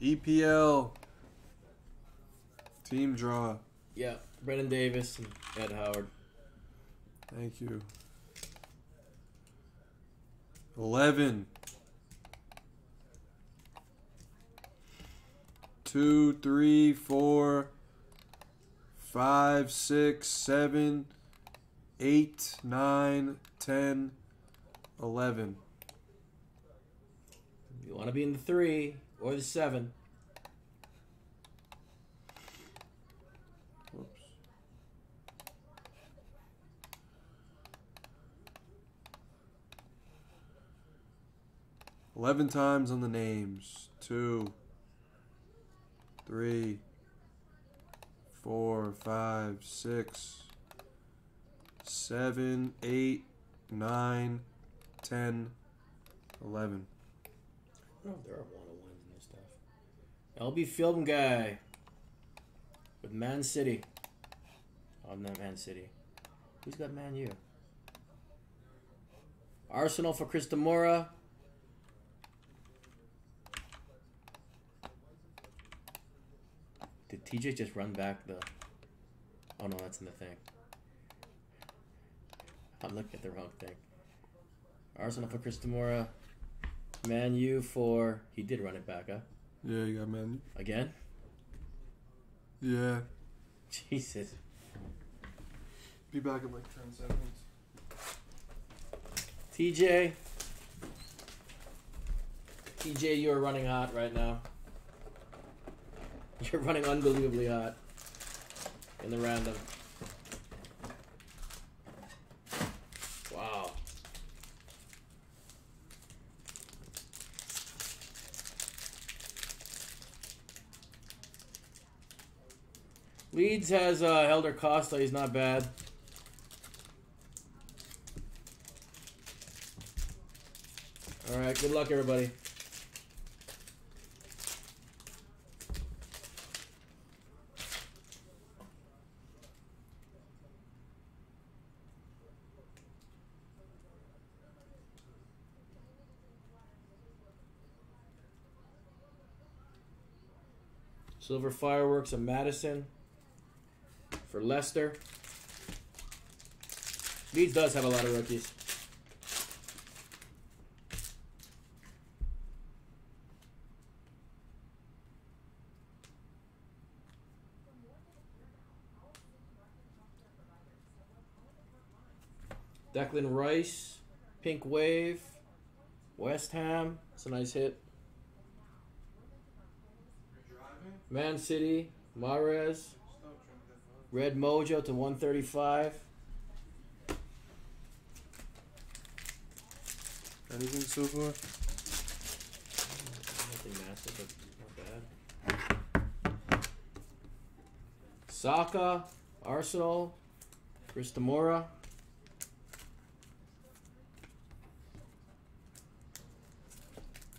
EPL team draw. Yeah, Brendan Davis and Ed Howard. Thank you. 11. Two, three, four, five, six, seven, eight, nine, ten, eleven. You want to be in the three or the seven. Whoops. Eleven times on the names. Two, three, four, five, six, seven, eight, nine, ten, eleven. I don't know if there are one on ones in this stuff. LB Film Guy with Man City. Oh, not Man City. Who's got Man U? Arsenal for Chris Demora. Did TJ just run back the. Oh no, that's in the thing. I'm looking at the wrong thing. Arsenal for Chris Demora. Man U for. He did run it back, huh? Yeah, you got man. Again? Yeah. Jesus. Be back in like ten seconds. TJ. TJ, you're running hot right now. You're running unbelievably hot in the random. Wow. Leeds has uh, Helder Costa. He's not bad. All right. Good luck, everybody. Silver Fireworks of Maddison for Leicester. Leeds does have a lot of rookies. Declan Rice, Pink Wave, West Ham. It's a nice hit. Man City, Mahrez, Red Mojo to 135. Anything so far? Nothing massive, but not bad. Saka, Arsenal, Chris Demora.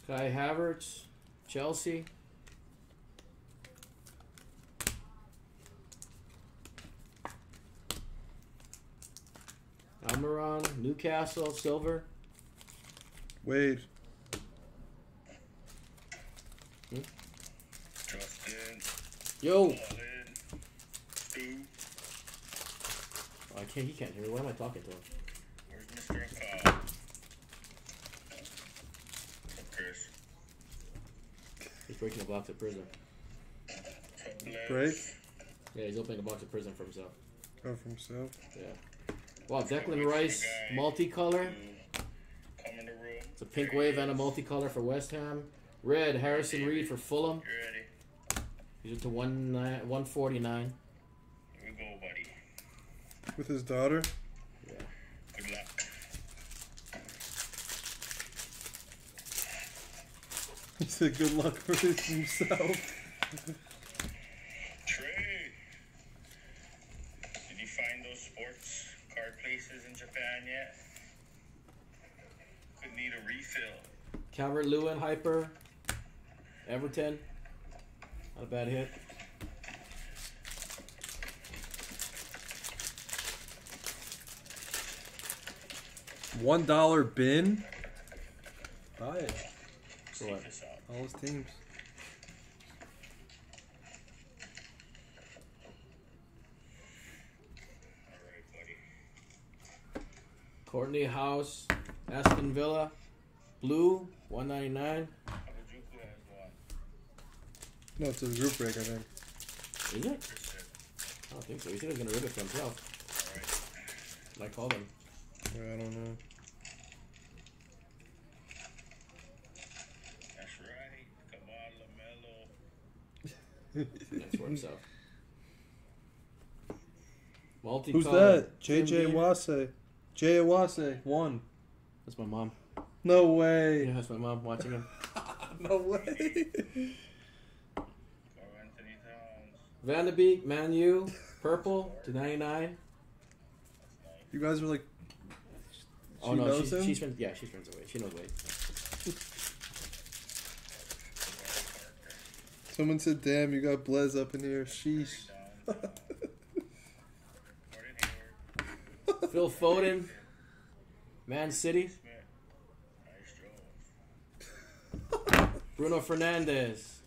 Kai Havertz, Chelsea. Almiron, Newcastle, Silver. Wade. Justin, Yo! Stu, I can't. He can't hear me. Why am I talking to him? where's Mr. Kyle? Chris? He's breaking a box of Prizm. What's up, Les? Break? Yeah, he's opening a box of Prizm for himself. Oh, for himself. Yeah. Wow, Declan Rice, multicolor. Come in the room. It's a pink wave and a multicolor for West Ham. Red, Harrison Reed for Fulham. He's ready? These are to one ni- 149. Here we go, buddy. With his daughter. Yeah. Good luck. He said good luck for himself. card places in Japan yet? Could need a refill. Calvert Lewin, Hyper. Everton. Not a bad hit. One dollar bin. Buy it. For what? Check this out. All his teams. Kortney Hause, Aston Villa, blue, one ninety nine. Harajuku has one. No, it's a group break, I think. Is it? I don't think so. He said he was gonna rip it for himself. alright. Like called him. Yeah, I don't know. That's right. Kamal Lamelo. Nice for himself. Multi. Who's that? JJ Wase. Jay Awase. One. That's my mom. No way. Yeah, that's my mom watching him. No way. Karl Anthony Towns. Van de Man U, purple to ninety nine. You guys were like. Oh no, knows she's, she's friends. Yeah, she's friends away. She knows Wade. Someone said, "Damn, you got Blez up in here." Sheesh. Phil Foden, Man City, Smith. Nice Jones. Bruno Fernandes,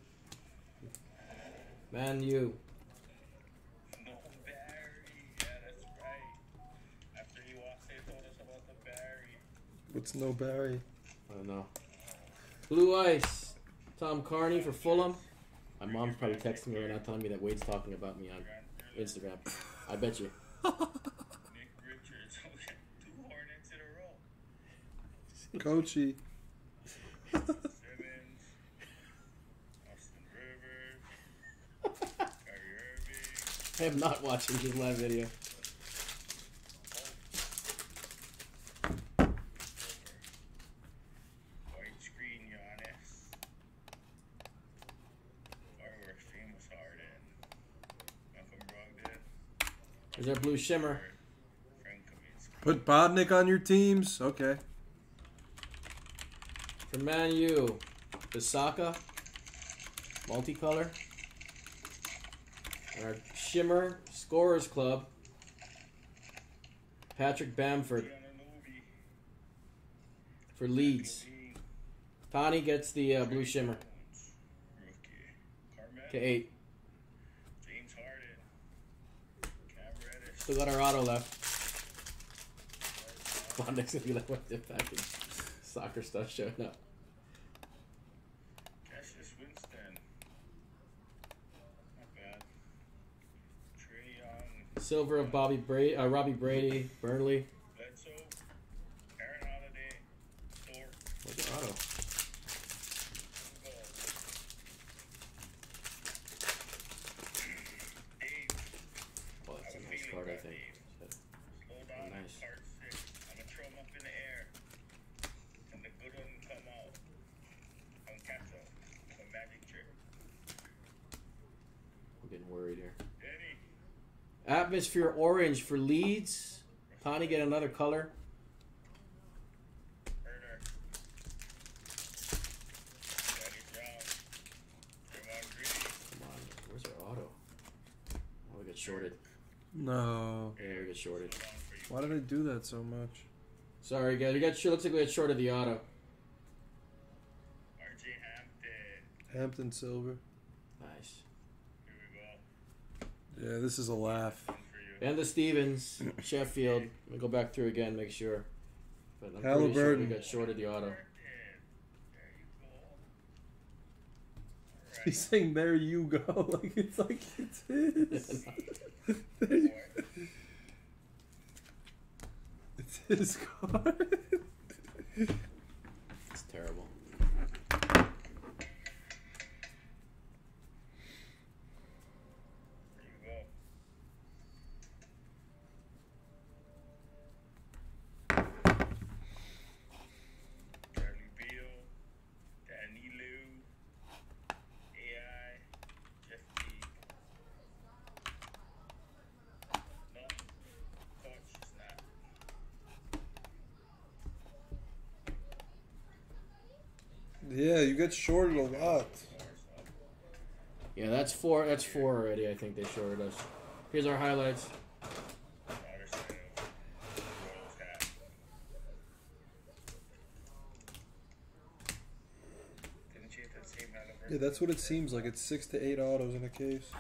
Man U. No Barry. Yeah, that's right. After he walked, they told us about the Barry. What's no Barry? I don't know. Blue Ice, Tom Cairney for Fulham. My mom's probably texting me right now telling me that Wade's talking about me on Instagram. I bet you. Irving. I am not watching his live video. White screen Giannis. Fireworks James Harden. Malcolm Brogdon. Is there blue shimmer? Put Bodnick on your teams. Okay. For Man U, Bissaka, multicolor. Our Shimmer Scorers Club, Patrick Bamford for Leeds. Lee. Tani gets the uh, blue shimmer to eight. Still got our auto left. Bondix gonna be like, what the fucking soccer stuff showing up. Silver of Bobby Brady, uh, Robbie Brady, Burnley. Bledsoe. Aaron Holiday. Thor. The auto? Oh, that's a I'm nice card, I think. Nice. I'm gonna throw 'em up in the air. And the good one come out. Catch up. A magic trick. I'm getting worried here. Danny. Atmosphere Orange for Leeds. Tani get another color. Herder. Danny Brown. Draymond Green. Come on, where's our auto? Oh, we got shorted. No. Yeah, we got shorted. Down for you. Why did I do that so much? Sorry, guys. We got short. Looks like we got shorted the auto. RJ Hampton. Hampton Silver. Nice. Here we go. Yeah, this is a laugh. One for you. Enda Stevens, Sheffield. Let me go back through again, make sure. But I'm pretty sure we got shorted the auto. There you go. Alright. He's saying, "There you go," like it's like it's his. it's his card. It's terrible. There you go. Charlie Beal, Danny Liu, AI, Jeff Teague. No, coach, it's not. Yeah, you get shorted a lot. Yeah, that's four. That's four already. I think they shorted us. Here's our highlights. Daughter said, Royals hat. Didn't she have that same hat of Yeah, that's what it seems like. It's six to eight autos in a case.